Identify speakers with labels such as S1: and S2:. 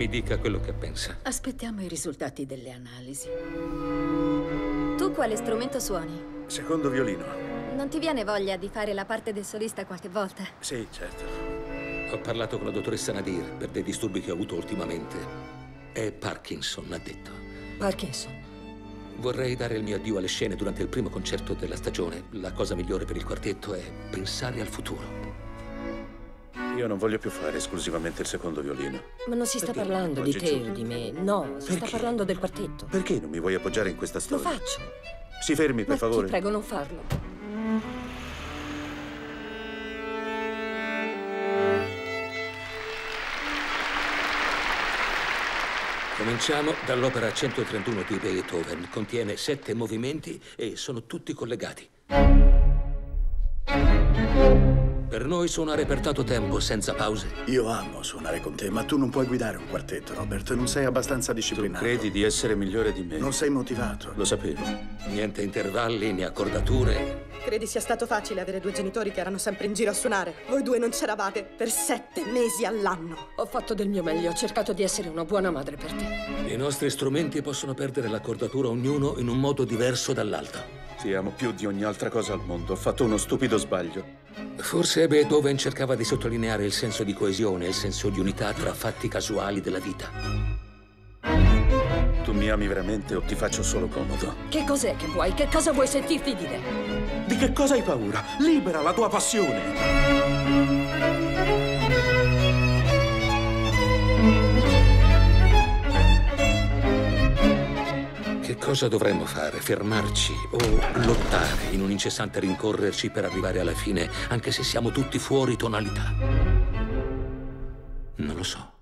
S1: Mi dica quello che pensa.
S2: Aspettiamo i risultati delle analisi.
S3: Tu quale strumento suoni?
S4: Secondo violino.
S3: Non ti viene voglia di fare la parte del solista qualche volta?
S4: Sì, certo.
S1: Ho parlato con la dottoressa Nadir per dei disturbi che ho avuto ultimamente. È Parkinson, ha detto.
S2: Parkinson.
S1: Vorrei dare il mio addio alle scene durante il primo concerto della stagione. La cosa migliore per il quartetto è pensare al futuro.
S4: Io non voglio più fare esclusivamente il secondo violino.
S2: Ma non si sta
S1: Perché?
S2: parlando di te o di me. No, si sta
S4: Perché?
S2: parlando del quartetto.
S4: Perché non mi vuoi appoggiare in questa
S2: Lo
S4: storia?
S2: faccio.
S4: Si fermi, per
S2: Ma
S4: favore.
S2: ti prego, non farlo.
S1: Cominciamo dall'opera 131 di Beethoven. Contiene sette movimenti e sono tutti collegati. Per noi suonare per tanto tempo senza pause
S5: Io amo suonare con te, ma tu non puoi guidare un quartetto, Robert. Non sei abbastanza
S4: Tu
S5: disciplinato.
S4: credi di essere migliore di me?
S5: Non sei motivato.
S4: Lo sapevo.
S1: Niente intervalli né accordature.
S6: Credi sia stato facile avere due genitori che erano sempre in giro a suonare? Voi due non c'eravate per sette mesi all'anno.
S2: Ho fatto del mio meglio, ho cercato di essere una buona madre per te.
S1: I nostri strumenti possono perdere l'accordatura ognuno in un modo diverso dall'altro.
S4: Ti amo più di ogni altra cosa al mondo. Ho fatto uno stupido sbaglio.
S1: Forse Beethoven cercava di sottolineare il senso di coesione, il senso di unità tra fatti casuali della vita.
S4: Tu mi ami veramente o ti faccio solo comodo?
S2: Che cos'è che vuoi? Che cosa vuoi sentirti dire?
S4: Di che cosa hai paura? Libera la tua passione!
S1: Che cosa dovremmo fare? Fermarci o lottare in un incessante rincorrerci per arrivare alla fine, anche se siamo tutti fuori tonalità? Non lo so.